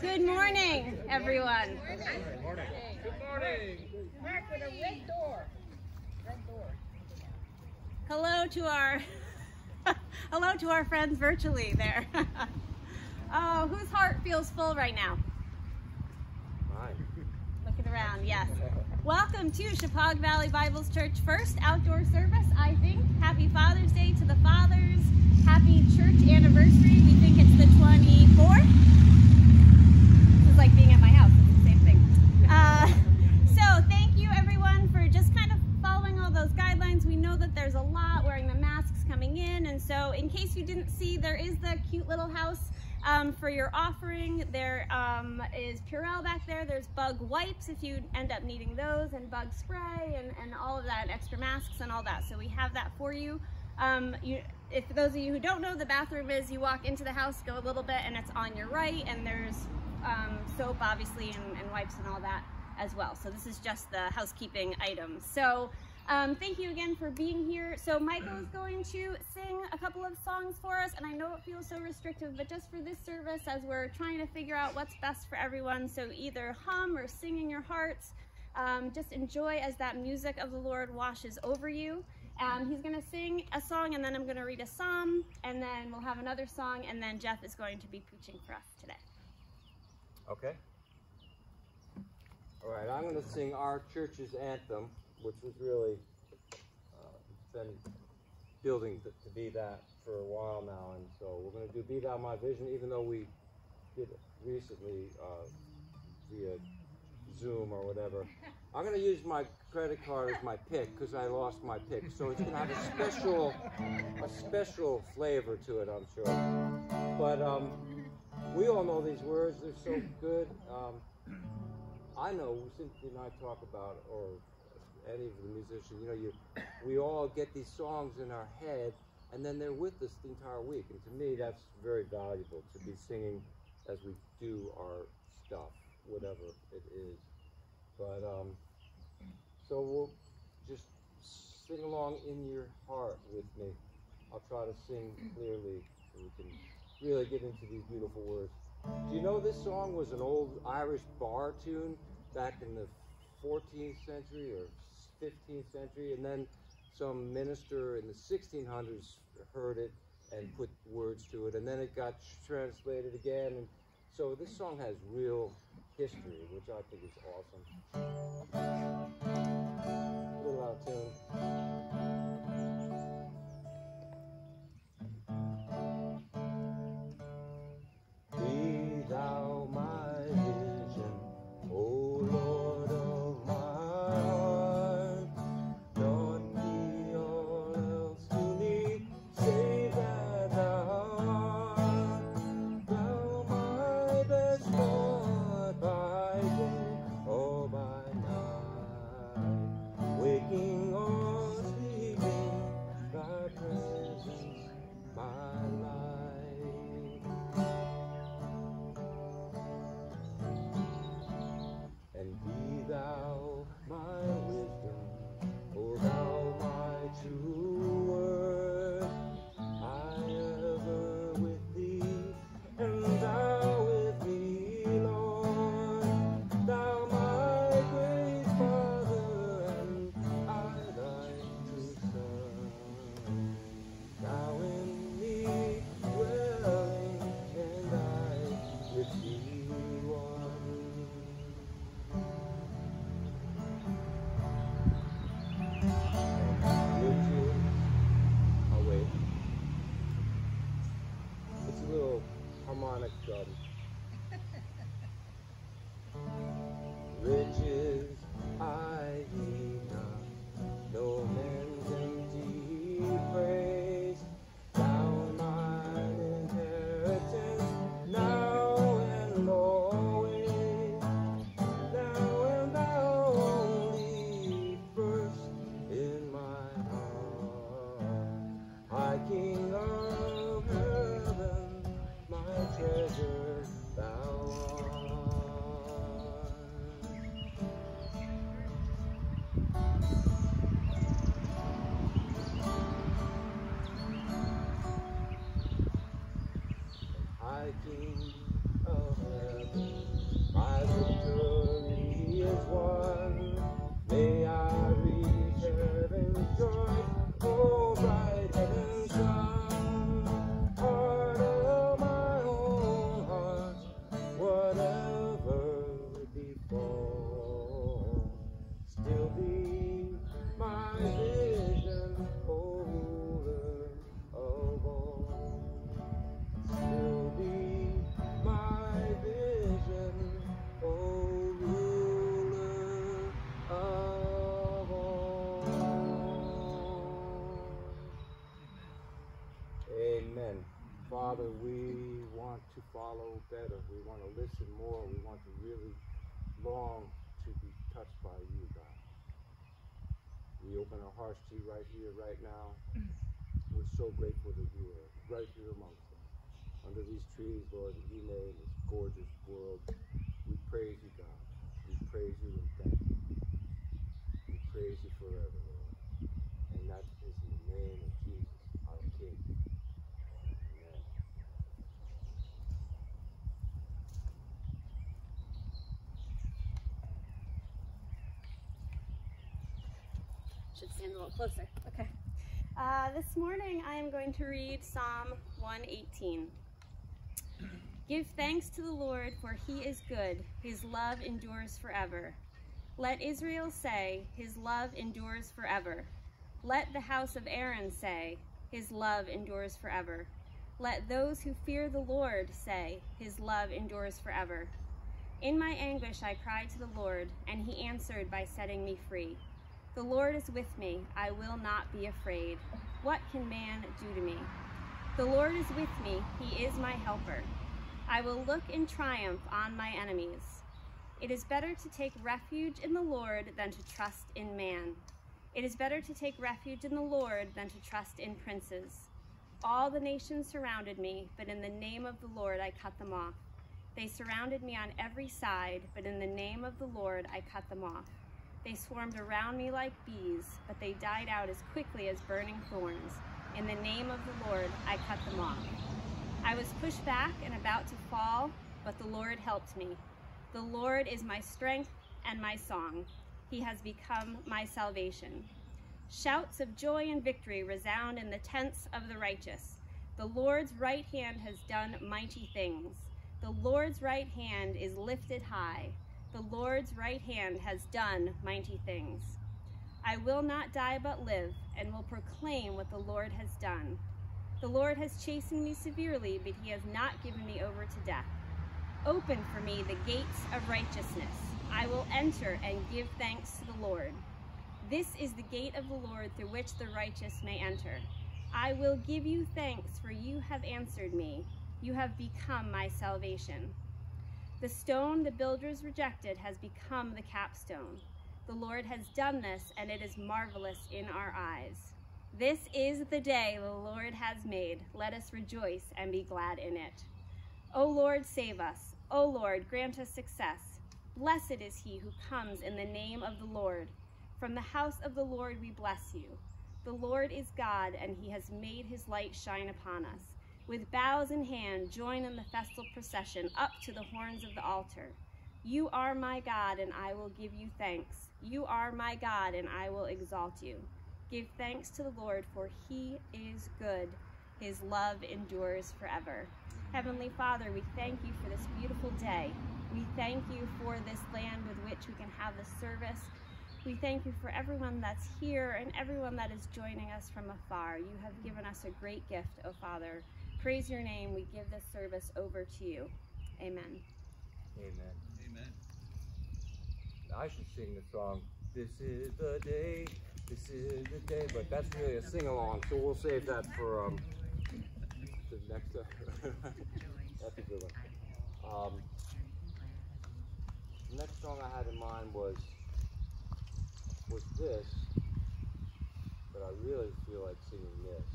Good morning, everyone. Good morning. Good morning. Mark with a red door. Red door. Hello to our hello to our friends virtually there. oh, whose heart feels full right now? Mine. Looking around, yes. Welcome to Shepaug Valley Bible's Church first outdoor service, I think. Happy Father's Day to the fathers. Happy church anniversary. We think it's the 24th. It's like being at my house. It's the same thing. Uh, so thank you everyone for just kind of following all those guidelines. We know that there's a lot wearing the masks coming in. And so in case you didn't see, there is the cute little house um, for your offering. There um, is Purell back there. There's bug wipes if you end up needing those and bug spray and, and all of that, and extra masks and all that. So we have that for you. Um, you, if those of you who don't know, the bathroom is you walk into the house, go a little bit, and it's on your right, and there's um, soap, obviously, and, and wipes and all that as well. So this is just the housekeeping items. So um, thank you again for being here. So Michael is going to sing a couple of songs for us, and I know it feels so restrictive, but just for this service, as we're trying to figure out what's best for everyone, so either hum or sing in your hearts, um, just enjoy as that music of the Lord washes over you. Um, he's going to sing a song, and then I'm going to read a psalm, and then we'll have another song, and then Jeff is going to be preaching for us today. Okay. All right, I'm going to sing our church's anthem, which was really uh, been building to, to be that for a while now, and so we're going to do "Be Thou My Vision," even though we did it recently uh, via Zoom or whatever. I'm going to use my credit card as my pick because I lost my pick, so it's going to have a special, a special flavor to it, I'm sure. But um, we all know these words; they're so good. Um, I know Cynthia and I talk about, or any of the musicians, you know, you, we all get these songs in our head, and then they're with us the entire week. And to me, that's very valuable to be singing as we do our stuff, whatever it is. But um, so we'll just sing along in your heart with me. I'll try to sing clearly so we can really get into these beautiful words. Do you know this song was an old Irish bar tune back in the 14th century or 15th century? And then some minister in the 1600s heard it and put words to it, and then it got translated again. And so this song has real history, which I think is awesome. A little out of tune. hiking follow better. We want to listen more. We want to really long to be touched by you, God. We open our hearts to you right here, right now. We're so grateful that you are right here amongst us. Under these trees, Lord, that you made this gorgeous world. We praise you, God. We praise you and thank you. We praise you forever, Lord. And that is in the name of Jesus, our King. Amen. Should stand a little closer. Okay. Uh, this morning I am going to read Psalm 118. Give thanks to the Lord, for he is good. His love endures forever. Let Israel say, His love endures forever. Let the house of Aaron say, His love endures forever. Let those who fear the Lord say, His love endures forever. In my anguish I cried to the Lord, and he answered by setting me free. The Lord is with me, I will not be afraid. What can man do to me? The Lord is with me, he is my helper. I will look in triumph on my enemies. It is better to take refuge in the Lord than to trust in man. It is better to take refuge in the Lord than to trust in princes. All the nations surrounded me, but in the name of the Lord I cut them off. They surrounded me on every side, but in the name of the Lord I cut them off. They swarmed around me like bees, but they died out as quickly as burning thorns. In the name of the Lord I cut them off. I was pushed back and about to fall, but the Lord helped me. The Lord is my strength and my song. He has become my salvation. Shouts of joy and victory resound in the tents of the righteous. The Lord's right hand has done mighty things. The Lord's right hand is lifted high. The Lord's right hand has done mighty things. I will not die but live, and will proclaim what the Lord has done. The Lord has chastened me severely, but he has not given me over to death. Open for me the gates of righteousness. I will enter and give thanks to the Lord. This is the gate of the Lord through which the righteous may enter. I will give you thanks, for you have answered me. You have become my salvation. The stone the builders rejected has become the capstone. The Lord has done this, and it is marvelous in our eyes. This is the day the Lord has made. Let us rejoice and be glad in it. O Lord, save us. O Lord, grant us success. Blessed is he who comes in the name of the Lord. From the house of the Lord we bless you. The Lord is God, and he has made his light shine upon us. With bows in hand, join in the festal procession up to the horns of the altar. You are my God, and I will give you thanks. You are my God, and I will exalt you. Give thanks to the Lord, for he is good. His love endures forever. Heavenly Father, we thank you for this beautiful day. We thank you for this land with which we can have this service. We thank you for everyone that's here and everyone that is joining us from afar. You have given us a great gift, O oh Father. Praise your name. We give this service over to you. Amen. Amen. Amen. I should sing the song, This is the day, this is the day, but that's really a sing along, so we'll save that for um, the next. Uh, that's a good one. Um, the next song I had in mind was was this, but I really feel like singing this.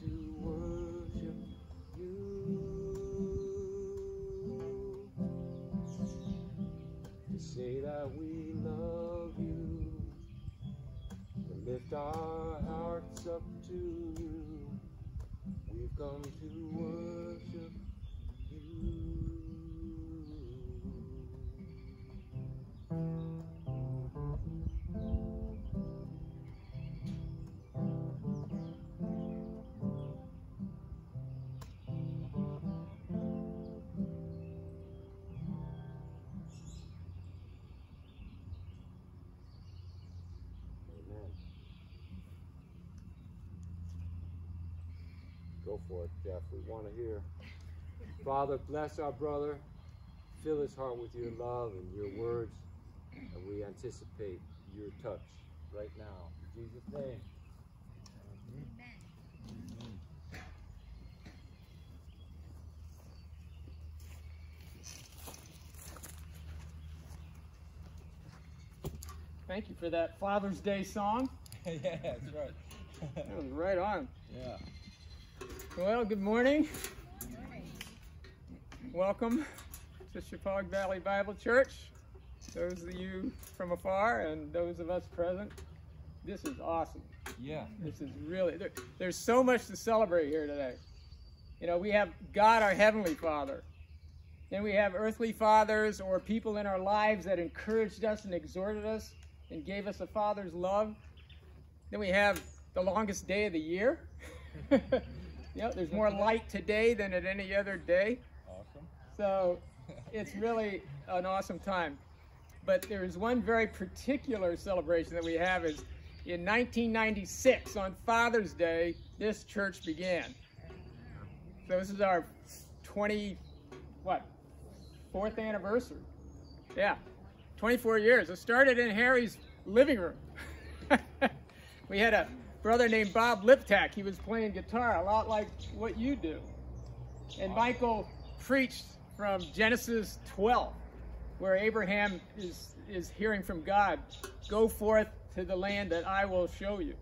We've Go for it, Jeff. We want to hear. Father, bless our brother. Fill his heart with your love and your words. And we anticipate your touch right now. In Jesus' name. Amen. Thank you for that Father's Day song. yeah, that's right. That was right on. yeah. Well, good morning. Welcome to Shepaug Valley Bible Church. Those of you from afar and those of us present, this is awesome. Yeah. This is really, there, there's so much to celebrate here today. You know, we have God, our Heavenly Father. Then we have earthly fathers or people in our lives that encouraged us and exhorted us and gave us a father's love. Then we have the longest day of the year. know, there's more light today than at any other day. Awesome. So it's really an awesome time. But there's one very particular celebration that we have is in 1996 on Father's Day, this church began. So this is our 20, what, fourth anniversary. Yeah, 24 years. It started in Harry's living room. we had a brother named Bob Liptak. He was playing guitar, a lot like what you do. And Michael preached from Genesis 12, where Abraham is, is hearing from God, go forth to the land that I will show you.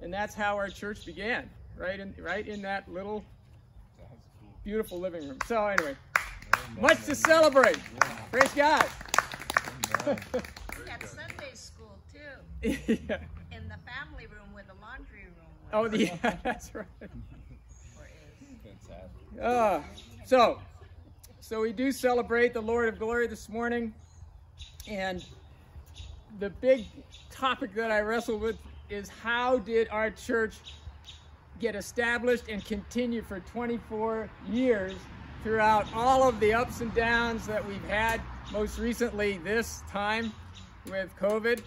And that's how our church began, right in, right in that little beautiful living room. So anyway, Amen. much to celebrate. Praise God. We had Sunday school too, yeah. in the family room where the laundry room was. Oh, yeah, that's right. or Uh, so, so we do celebrate the Lord of Glory this morning, and the big topic that I wrestle with is how did our church get established and continue for 24 years throughout all of the ups and downs that we've had, most recently this time with COVID.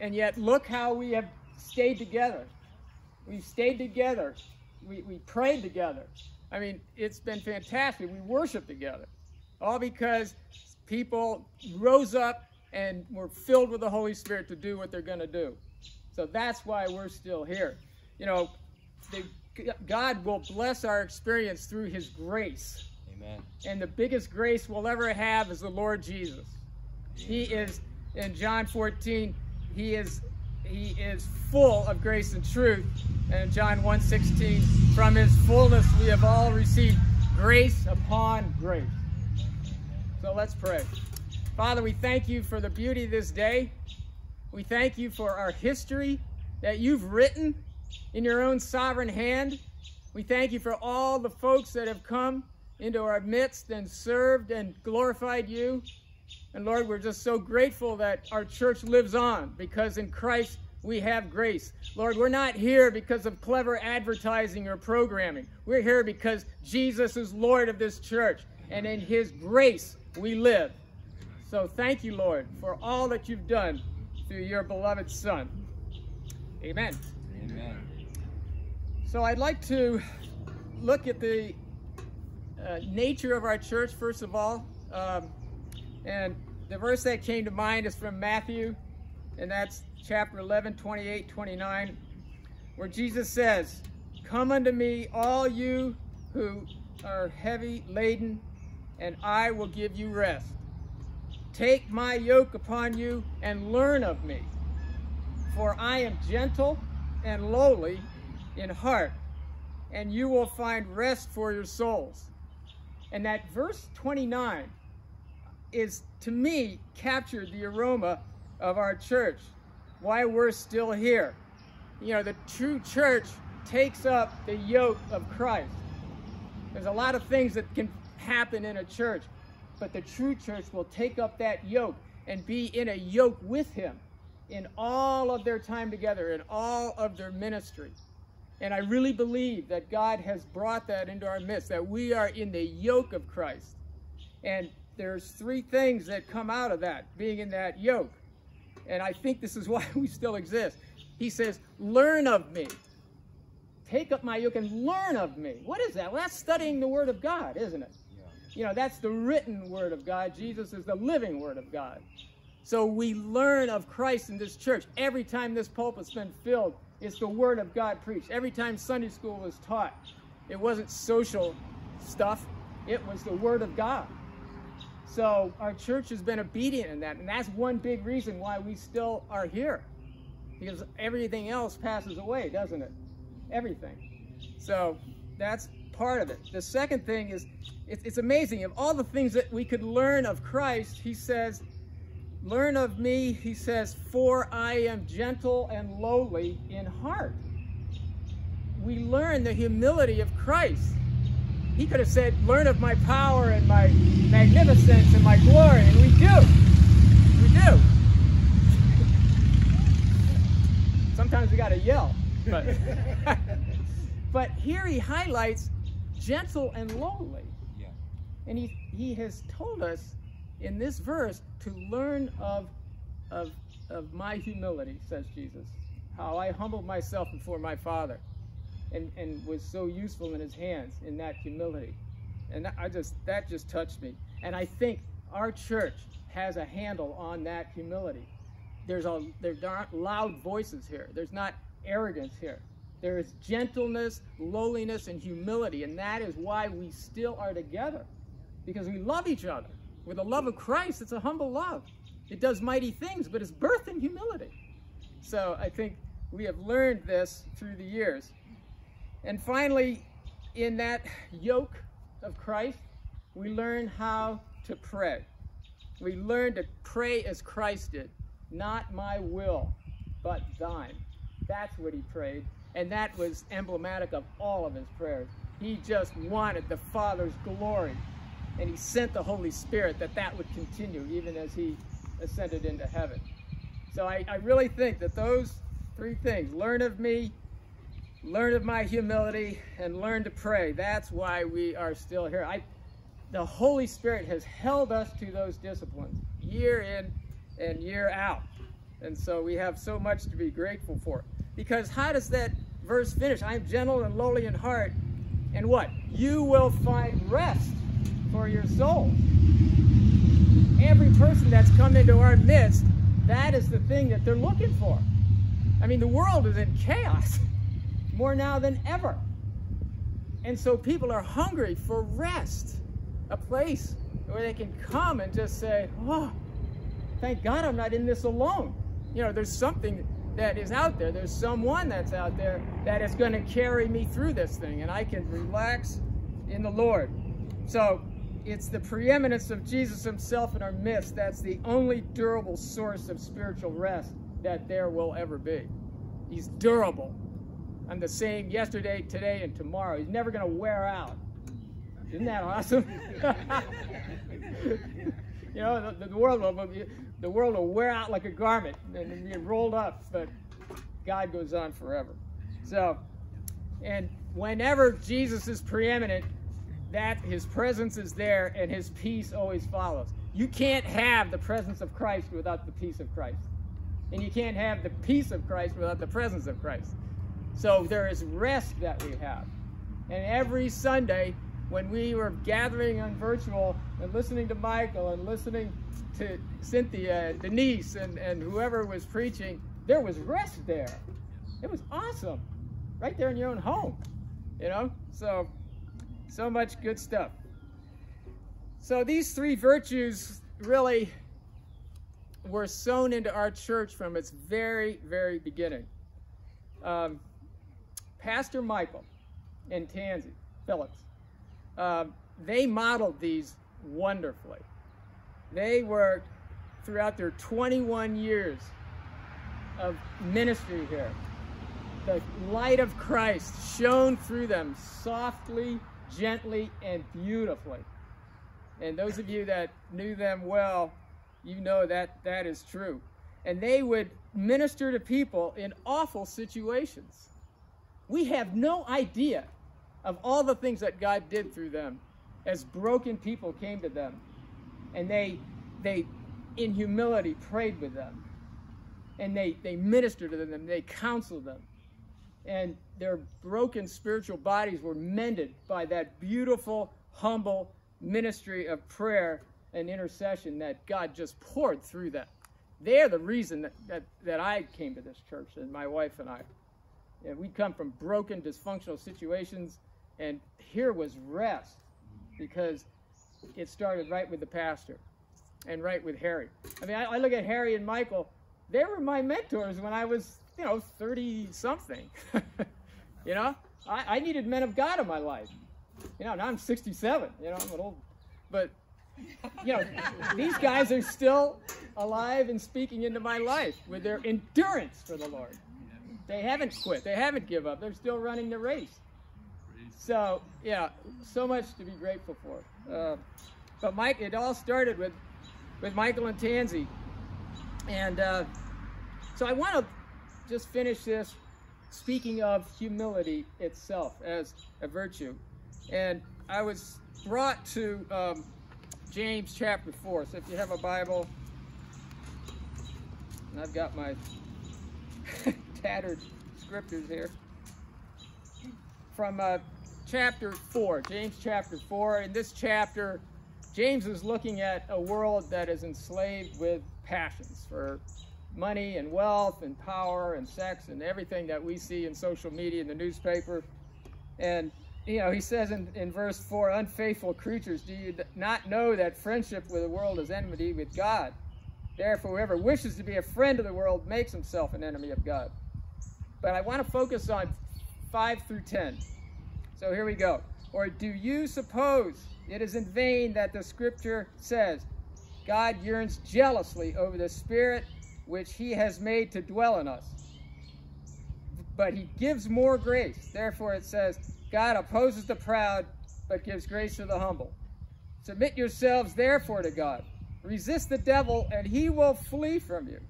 And yet, look how we have stayed together. We've stayed together. We, we prayed together. I mean, it's been fantastic. We worship together. All because people rose up and were filled with the Holy Spirit to do what they're going to do. So that's why we're still here. You know, the, God will bless our experience through His grace. Amen. And the biggest grace we'll ever have is the Lord Jesus. He is in John 14, he is he is full of grace and truth. And John 1:16, from his fullness we have all received grace upon grace. So let's pray. Father, we thank you for the beauty of this day. We thank you for our history that you've written in your own sovereign hand. We thank you for all the folks that have come into our midst and served and glorified you. And Lord, we're just so grateful that our church lives on because in Christ we have grace. Lord, we're not here because of clever advertising or programming. We're here because Jesus is Lord of this church and in his grace we live. So thank you, Lord, for all that you've done through your beloved Son. Amen. Amen. So I'd like to look at the uh, nature of our church, first of all. Um, and the verse that came to mind is from Matthew, and that's chapter 11, 28, 29, where Jesus says, Come unto me, all you who are heavy laden, and I will give you rest. Take my yoke upon you and learn of me, For I am gentle and lowly in heart, and you will find rest for your souls. And that verse 29 is, to me, captured the aroma of our church, why we're still here. You know, the true church takes up the yoke of Christ. There's a lot of things that can happen in a church, but the true church will take up that yoke and be in a yoke with him in all of their time together, in all of their ministry. And I really believe that God has brought that into our midst, that we are in the yoke of Christ. And there's three things that come out of that, being in that yoke. And I think this is why we still exist. He says, Learn of me. Take up my yoke and learn of me. What is that? Well, that's studying the Word of God, isn't it? Yeah. You know, that's the written Word of God. Jesus is the living Word of God. So we learn of Christ in this church. Every time this pulpit's been filled, it's the Word of God preached. Every time Sunday school was taught, it wasn't social stuff, it was the Word of God. So our church has been obedient in that, and that's one big reason why we still are here. Because everything else passes away, doesn't it? Everything. So that's part of it. The second thing is, it's, it's amazing. Of all the things that we could learn of Christ, he says, Learn of me, he says, for I am gentle and lowly in heart. We learn the humility of Christ. He could have said, Learn of my power and my magnificence and my glory, and we do. We do. Sometimes we got to yell. But, but here he highlights gentle and lowly. Yeah. And he, he has told us in this verse to learn of, of, of my humility, says Jesus, how I humbled myself before my Father and, and was so useful in his hands in that humility. And I just that just touched me. And I think our church has a handle on that humility. There's a there aren't loud voices here. There's not arrogance here. There is gentleness, lowliness, and humility, and that is why we still are together. Because we love each other. With the love of Christ, it's a humble love. It does mighty things, but it's birth in humility. So I think we have learned this through the years. And finally, in that yoke of Christ, we learn how to pray. We learn to pray as Christ did. Not my will, but thine. That's what he prayed. And that was emblematic of all of his prayers. He just wanted the Father's glory. And he sent the Holy Spirit that that would continue even as he ascended into heaven. So I, I really think that those three things learn of me, learn of my humility, and learn to pray. That's why we are still here. I, the Holy Spirit has held us to those disciplines year in and year out. And so we have so much to be grateful for. Because how does that verse finish? I am gentle and lowly in heart. And what? You will find rest for your soul. Every person that's come into our midst, that is the thing that they're looking for. I mean, the world is in chaos more now than ever. And so people are hungry for rest, a place where they can come and just say, oh, thank God I'm not in this alone. You know, there's something that is out there. There's someone that's out there that is going to carry me through this thing, and I can relax in the Lord. So it's the preeminence of Jesus himself in our midst that's the only durable source of spiritual rest that there will ever be. He's durable. I'm the same yesterday, today, and tomorrow. He's never going to wear out. Isn't that awesome? you know, the, the, world will the world will wear out like a garment and be rolled up, but God goes on forever. So, and whenever Jesus is preeminent, that his presence is there and his peace always follows. You can't have the presence of Christ without the peace of Christ. And you can't have the peace of Christ without the presence of Christ. So there is rest that we have. And every Sunday, when we were gathering on virtual and listening to Michael and listening to Cynthia, and Denise, and, and whoever was preaching, there was rest there. It was awesome. Right there in your own home. You know? So, so much good stuff. So these three virtues really were sown into our church from its very, very beginning. Um, Pastor Michael and Tansy Phillips, um, they modeled these wonderfully. They were, throughout their 21 years of ministry here, the light of Christ shone through them softly, gently, and beautifully. And those of you that knew them well, you know that that is true. And they would minister to people in awful situations. We have no idea of all the things that God did through them as broken people came to them. And they, they in humility, prayed with them. And they, they ministered to them, they counseled them. And their broken spiritual bodies were mended by that beautiful, humble ministry of prayer and intercession that God just poured through them. They're the reason that, that, that I came to this church, and my wife and I. And we come from broken, dysfunctional situations, and here was rest because it started right with the pastor and right with Harry. I mean, I, I look at Harry and Michael, they were my mentors when I was, you know, 30 something. you know, I, I needed men of God in my life. You know, now I'm 67, you know, I'm an old, but you know, these guys are still alive and speaking into my life with their endurance for the Lord. They haven't quit. They haven't give up. They're still running the race. So yeah, so much to be grateful for. Uh, but Mike, it all started with with Michael and Tansy, and uh, so I want to just finish this speaking of humility itself as a virtue, and I was brought to um, James chapter four. So if you have a Bible, and I've got my tattered scriptures here from uh, chapter 4, James chapter 4. In this chapter, James is looking at a world that is enslaved with passions for money and wealth and power and sex and everything that we see in social media and the newspaper. And, you know, he says in, in verse 4 Unfaithful creatures, do you not know that friendship with the world is enmity with God? Therefore, whoever wishes to be a friend of the world makes himself an enemy of God. But I want to focus on 5 through 10. So here we go. Or do you suppose it is in vain that the scripture says, God yearns jealously over the spirit which he has made to dwell in us? But he gives more grace. Therefore it says, God opposes the proud, but gives grace to the humble. Submit yourselves therefore to God. Resist the devil, and he will flee from you.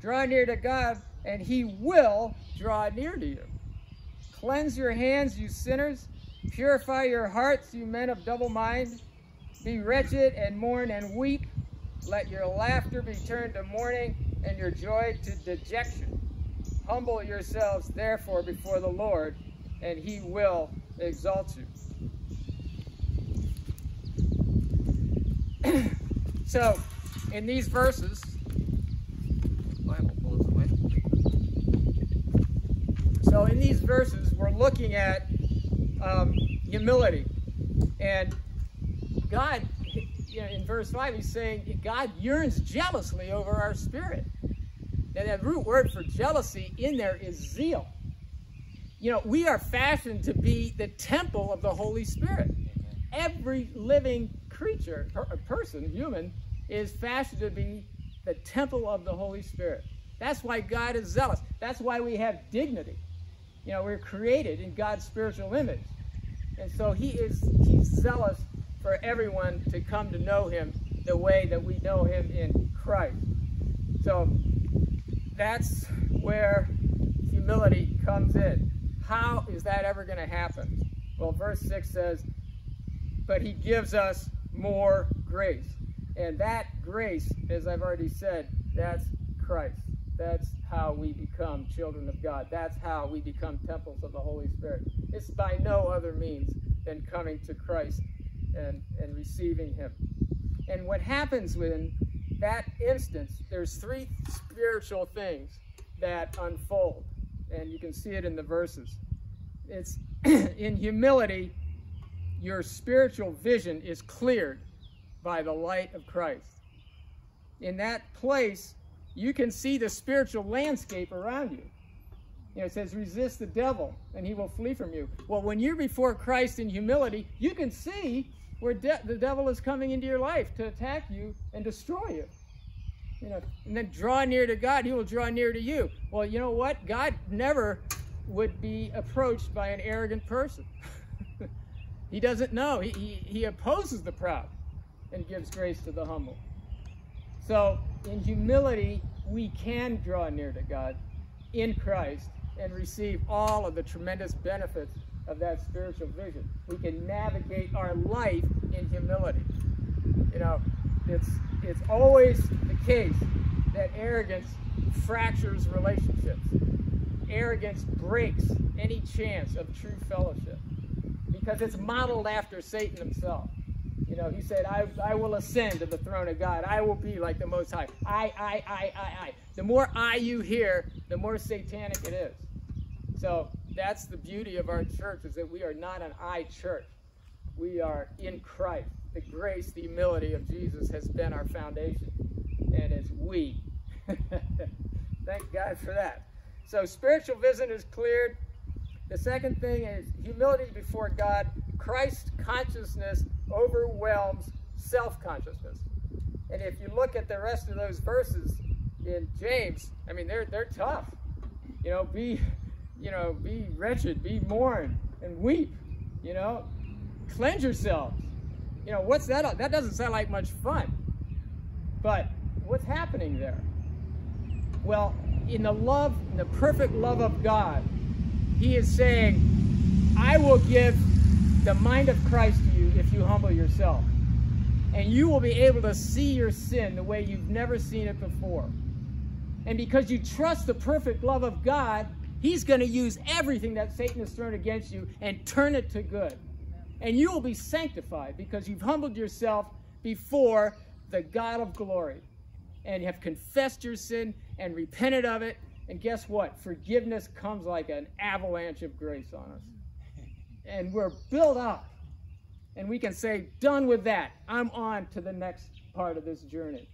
Draw near to God, and he will draw near to you. Cleanse your hands, you sinners. Purify your hearts, you men of double mind. Be wretched and mourn and weep. Let your laughter be turned to mourning and your joy to dejection. Humble yourselves, therefore, before the Lord, and he will exalt you. so, in these verses, Bible pulls away. So, in these verses, we're looking at um, humility. And God, you know, in verse 5, he's saying God yearns jealously over our spirit. And that root word for jealousy in there is zeal. You know, we are fashioned to be the temple of the Holy Spirit. Every living creature, a person, human, is fashioned to be the temple of the Holy Spirit. That's why God is zealous. That's why we have dignity. You know, we're created in God's spiritual image. And so he is he's zealous for everyone to come to know him the way that we know him in Christ. So that's where humility comes in. How is that ever going to happen? Well, verse 6 says, But he gives us more grace. And that grace, as I've already said, that's Christ. That's how we become children of God. That's how we become temples of the Holy Spirit. It's by no other means than coming to Christ and, and receiving Him. And what happens in that instance, there's three spiritual things that unfold. And you can see it in the verses. It's in humility, your spiritual vision is cleared by the light of Christ. In that place, you can see the spiritual landscape around you. You know, it says, resist the devil and he will flee from you. Well, when you're before Christ in humility, you can see where de- the devil is coming into your life to attack you and destroy you. You know, and then draw near to God, he will draw near to you. Well, you know what? God never would be approached by an arrogant person. he doesn't know. He, he, he opposes the proud and gives grace to the humble. So, in humility, we can draw near to God in Christ and receive all of the tremendous benefits of that spiritual vision. We can navigate our life in humility. You know, it's it's always the case that arrogance fractures relationships. Arrogance breaks any chance of true fellowship because it's modeled after Satan himself. You know, he said, I, I will ascend to the throne of God. I will be like the Most High. I, I, I, I, I. The more I you hear, the more satanic it is. So that's the beauty of our church is that we are not an I church. We are in Christ. The grace, the humility of Jesus has been our foundation. And it's we. Thank God for that. So spiritual vision is cleared. The second thing is humility before God. Christ consciousness overwhelms self-consciousness. And if you look at the rest of those verses in James, I mean they're they're tough. You know, be you know, be wretched, be mourn, and weep. You know, cleanse yourselves. You know, what's that? That doesn't sound like much fun. But what's happening there? Well, in the love, in the perfect love of God, He is saying, I will give the mind of Christ to you if you humble yourself. And you will be able to see your sin the way you've never seen it before. And because you trust the perfect love of God, He's going to use everything that Satan has thrown against you and turn it to good. And you will be sanctified because you've humbled yourself before the God of glory and have confessed your sin and repented of it. And guess what? Forgiveness comes like an avalanche of grace on us. And we're built up. And we can say, done with that. I'm on to the next part of this journey.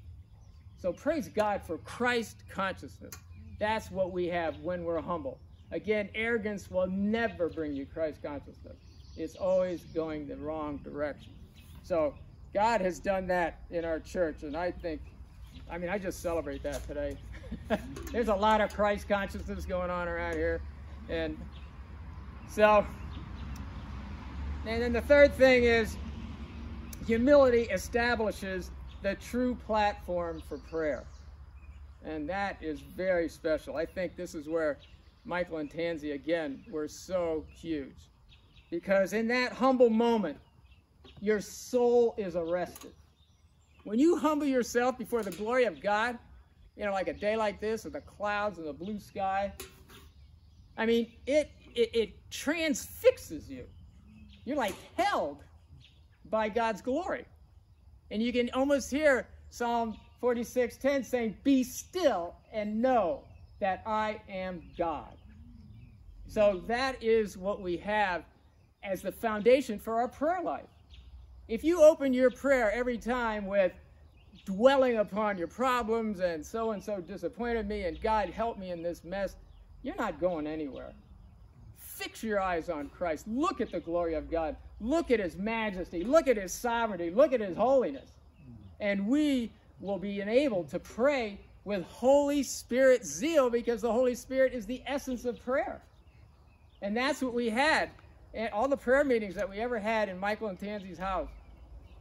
So praise God for Christ consciousness. That's what we have when we're humble. Again, arrogance will never bring you Christ consciousness. It's always going the wrong direction. So God has done that in our church, and I think, I mean, I just celebrate that today. There's a lot of Christ consciousness going on around here. And so, and then the third thing is humility establishes the true platform for prayer. And that is very special. I think this is where Michael and Tansy, again, were so huge. Because in that humble moment, your soul is arrested. When you humble yourself before the glory of God, you know, like a day like this with the clouds and the blue sky, I mean, it, it, it transfixes you. You're like held by God's glory. And you can almost hear Psalm 46:10 saying, "Be still and know that I am God." So that is what we have as the foundation for our prayer life. If you open your prayer every time with dwelling upon your problems and so and so disappointed me and God help me in this mess, you're not going anywhere. Fix your eyes on Christ. Look at the glory of God. Look at his majesty. Look at his sovereignty. Look at his holiness. And we will be enabled to pray with Holy Spirit zeal because the Holy Spirit is the essence of prayer. And that's what we had at all the prayer meetings that we ever had in Michael and Tansy's house.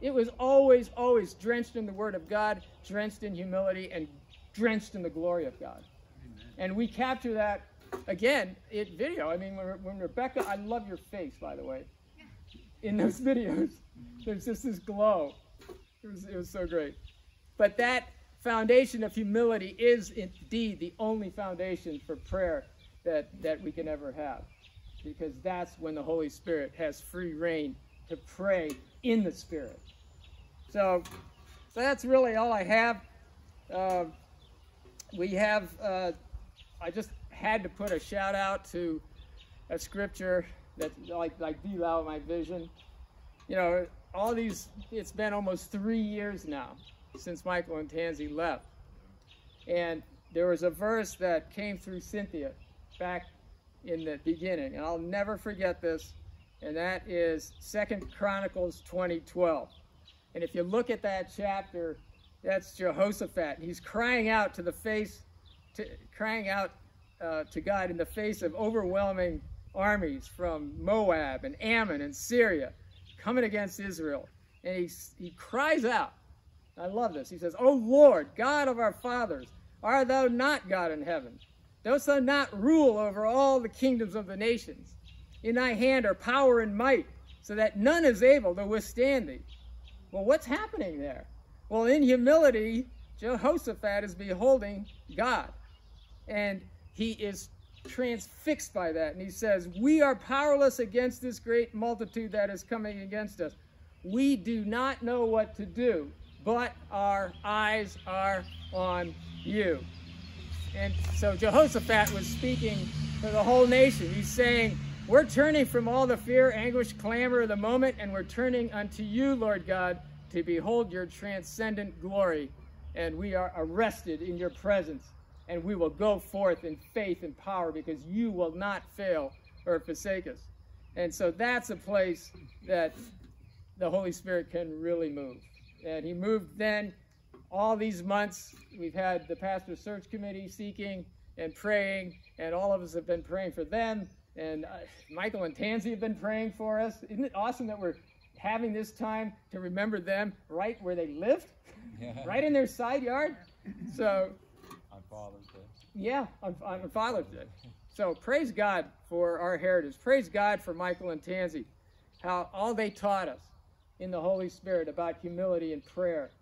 It was always, always drenched in the Word of God, drenched in humility, and drenched in the glory of God. Amen. And we capture that again it video. I mean, when, when Rebecca, I love your face, by the way, in those videos. There's just this glow. It was, it was so great. But that foundation of humility is indeed the only foundation for prayer that, that we can ever have. Because that's when the Holy Spirit has free rein to pray in the Spirit. So, so that's really all I have. Uh, we have, uh, I just had to put a shout out to a scripture that like, like be thou my vision. You know, all these, it's been almost three years now since Michael and Tansy left. And there was a verse that came through Cynthia back in the beginning, and I'll never forget this, and that is Second Chronicles 2012. And if you look at that chapter, that's Jehoshaphat. He's crying out to the face, to, crying out uh, to God in the face of overwhelming armies from Moab and Ammon and Syria coming against Israel. And he, he cries out. I love this. He says, O Lord, God of our fathers, art thou not God in heaven? Dost thou not rule over all the kingdoms of the nations? In thy hand are power and might, so that none is able to withstand thee. Well, what's happening there? Well, in humility, Jehoshaphat is beholding God. And he is transfixed by that. And he says, We are powerless against this great multitude that is coming against us. We do not know what to do, but our eyes are on you. And so Jehoshaphat was speaking for the whole nation. He's saying, We're turning from all the fear, anguish, clamor of the moment, and we're turning unto you, Lord God, to behold your transcendent glory. And we are arrested in your presence and we will go forth in faith and power because you will not fail or forsake us. And so that's a place that the Holy Spirit can really move. And he moved then all these months. We've had the pastor search committee seeking and praying, and all of us have been praying for them. And uh, Michael and Tansy have been praying for us. Isn't it awesome that we're having this time to remember them right where they lived, Yeah. right in their side yard? So Father's Day. yeah, on, on Father's Day. So praise God for our heritage. Praise God for Michael and Tansy, how all they taught us in the Holy Spirit about humility and prayer.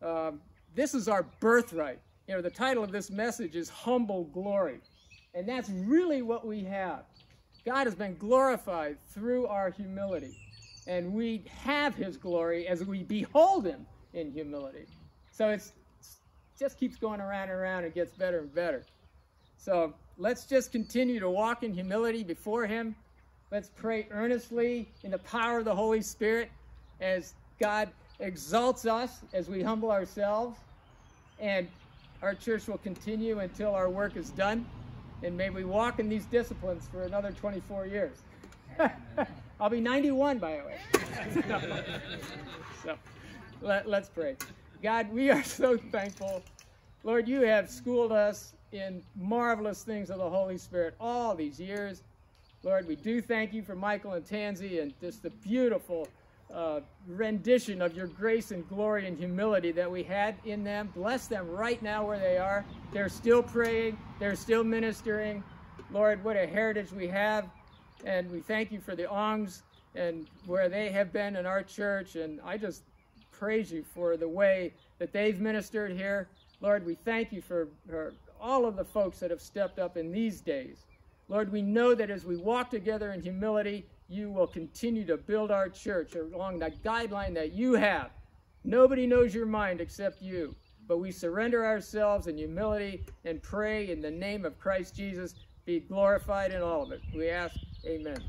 Um, this is our birthright. You know, the title of this message is Humble Glory. And that's really what we have. God has been glorified through our humility. And we have his glory as we behold him in humility. So it's just keeps going around and around and gets better and better. So let's just continue to walk in humility before Him. Let's pray earnestly in the power of the Holy Spirit as God exalts us as we humble ourselves. And our church will continue until our work is done. And may we walk in these disciplines for another 24 years. I'll be 91, by the way. so let, let's pray. God, we are so thankful. Lord, you have schooled us in marvelous things of the Holy Spirit all these years. Lord, we do thank you for Michael and Tansy and just the beautiful uh, rendition of your grace and glory and humility that we had in them. Bless them right now where they are. They're still praying, they're still ministering. Lord, what a heritage we have. And we thank you for the Ongs and where they have been in our church. And I just praise you for the way that they've ministered here. Lord, we thank you for, for all of the folks that have stepped up in these days. Lord, we know that as we walk together in humility, you will continue to build our church along the guideline that you have. Nobody knows your mind except you. But we surrender ourselves in humility and pray in the name of Christ Jesus. Be glorified in all of it. We ask, Amen.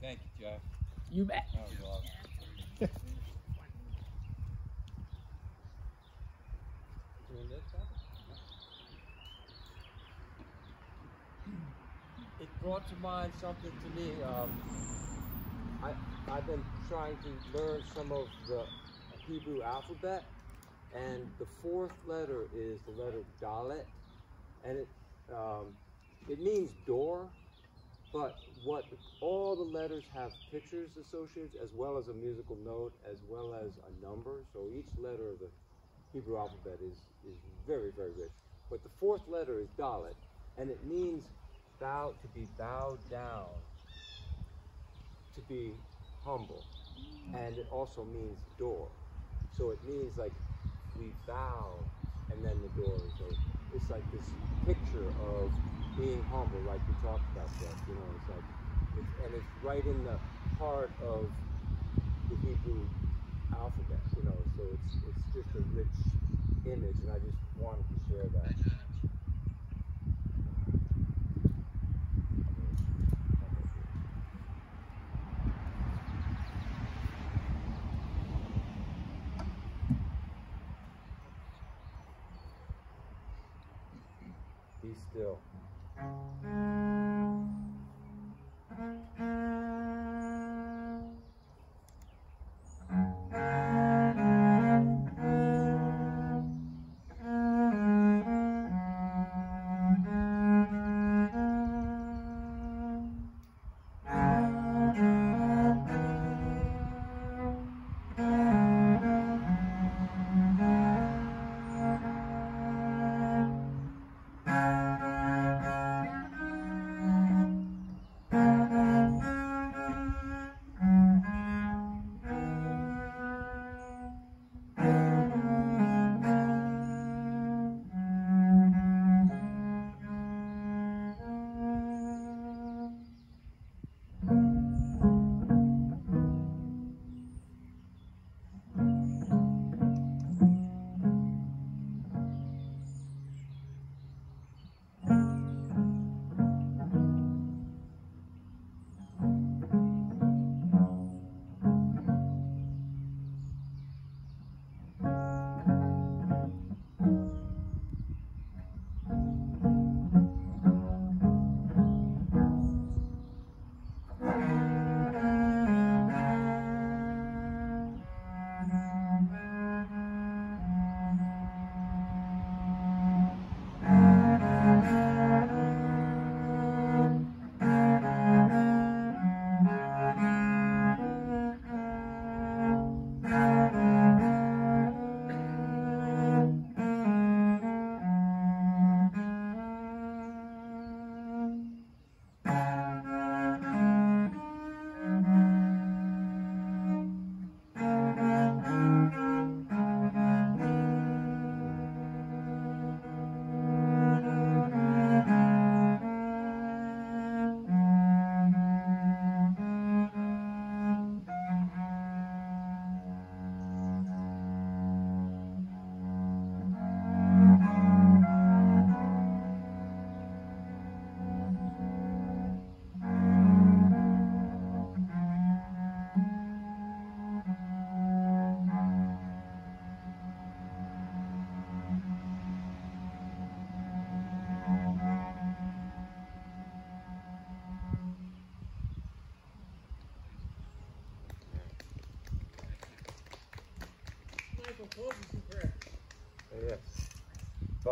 Thank you, Jeff. You bet. That was awesome. Doing this stuff? It brought to mind something to me. Um, I I've been trying to learn some of the Hebrew alphabet, and the fourth letter is the letter Dalet, and it um, it means door, but what all the letters have pictures associated, as well as a musical note, as well as a number. So each letter of the Hebrew alphabet is, is very, very rich. But the fourth letter is Dalet, and it means bow to be bowed down, to be humble, and it also means door. So it means like we bow, and then the door is open. It's like this picture of being humble, like you talked about that, you know, it's like, it's, and it's right in the heart of the Hebrew alphabet, you know, so it's, it's just a rich image, and I just wanted to share that. Be still.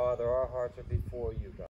Father, our hearts are before you.